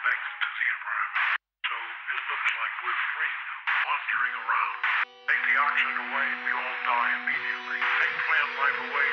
connect to the environment. So it looks like we're free, wandering around. Take the oxygen away, we all die immediately. Take plant life away,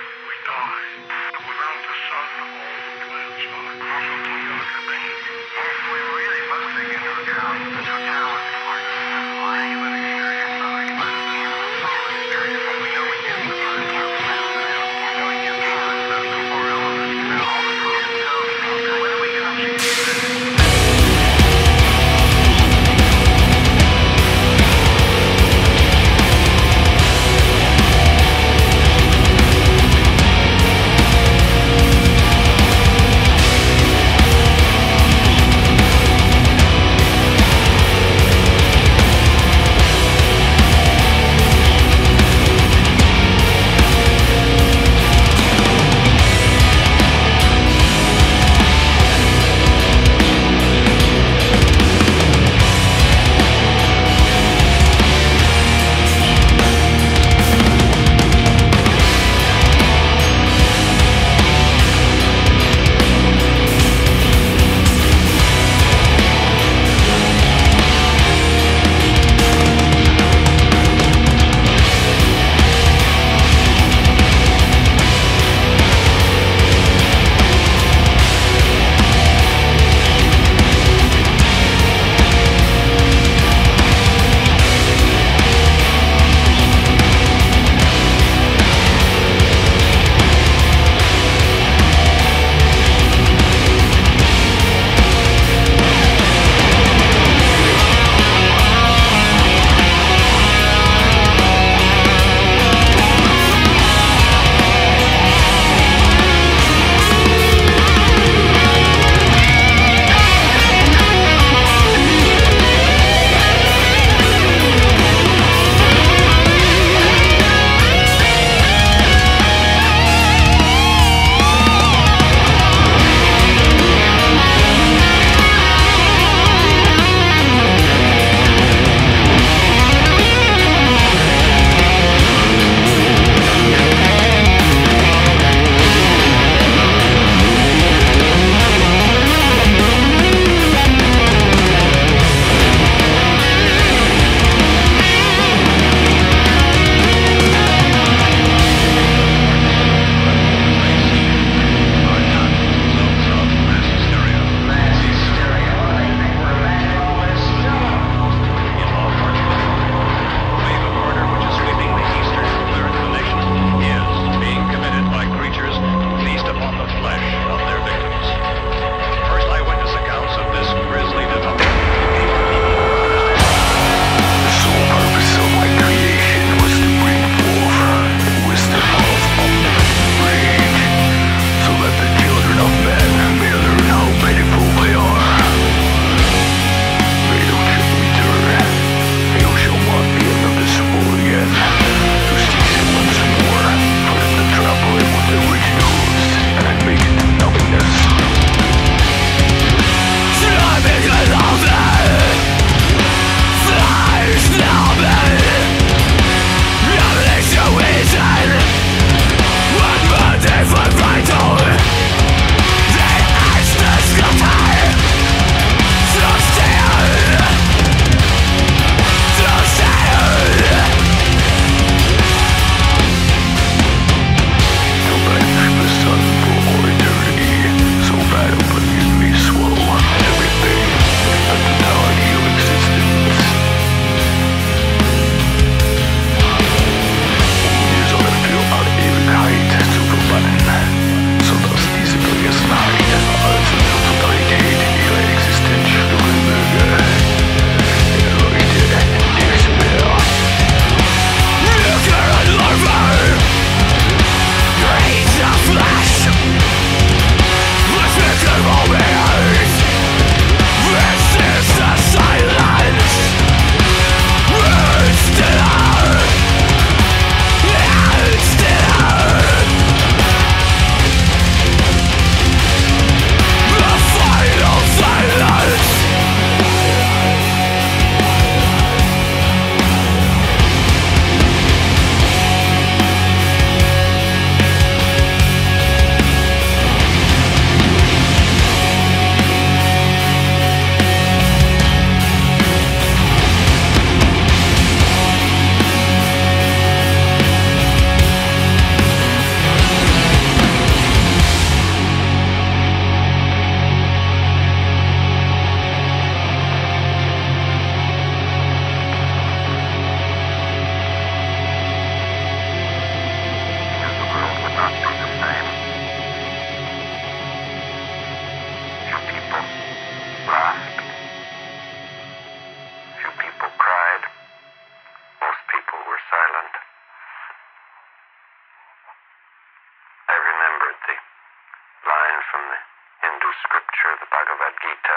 scripture, the Bhagavad Gita,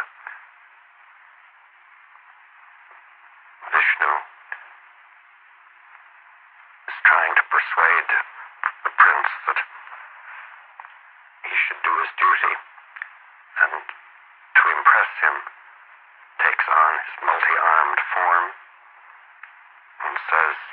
Vishnu is trying to persuade the prince that he should do his duty, and to impress him, takes on his multi-armed form and says,